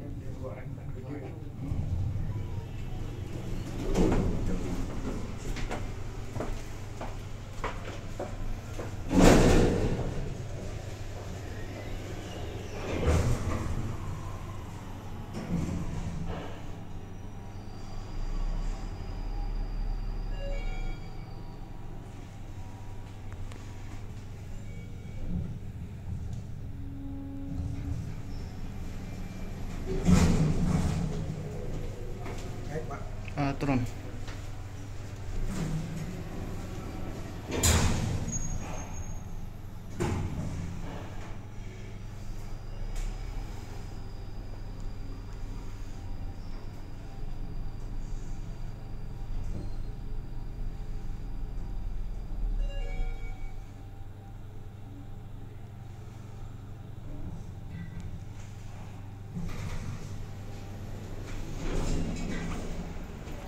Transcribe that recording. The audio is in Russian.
Thank you. трон.